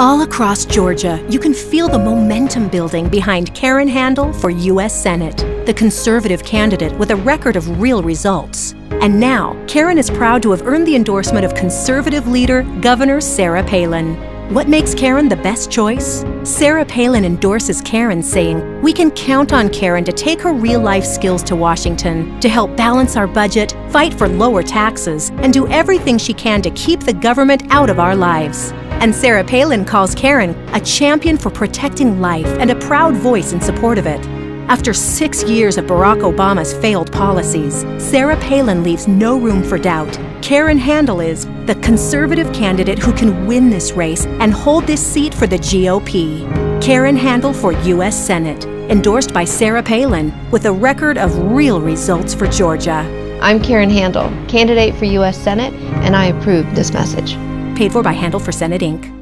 All across Georgia, you can feel the momentum building behind Karen Handel for U.S. Senate, the conservative candidate with a record of real results. And now, Karen is proud to have earned the endorsement of conservative leader Governor Sarah Palin. What makes Karen the best choice? Sarah Palin endorses Karen, saying, We can count on Karen to take her real life skills to Washington to help balance our budget, fight for lower taxes, and do everything she can to keep the government out of our lives. And Sarah Palin calls Karen a champion for protecting life and a proud voice in support of it. After six years of Barack Obama's failed policies, Sarah Palin leaves no room for doubt. Karen Handel is the conservative candidate who can win this race and hold this seat for the GOP. Karen Handel for U.S. Senate, endorsed by Sarah Palin, with a record of real results for Georgia. I'm Karen Handel, candidate for U.S. Senate, and I approve this message paid for by Handel for Senate Inc.